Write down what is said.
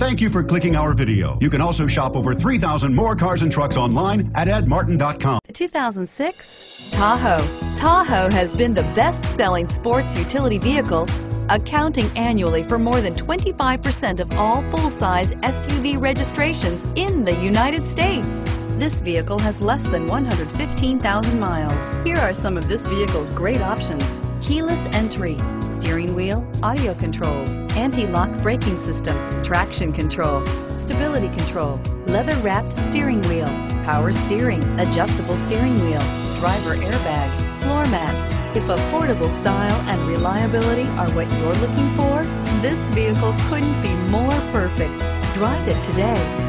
Thank you for clicking our video. You can also shop over 3,000 more cars and trucks online at edmartin.com. The 2006 Tahoe. Tahoe has been the best-selling sports utility vehicle, accounting annually for more than 25% of all full-size SUV registrations in the United States. This vehicle has less than 115,000 miles. Here are some of this vehicle's great options. Keyless entry, steering wheel, audio controls, anti-lock braking system, traction control, stability control, leather-wrapped steering wheel, power steering, adjustable steering wheel, driver airbag, floor mats. If affordable style and reliability are what you're looking for, this vehicle couldn't be more perfect. Drive it today.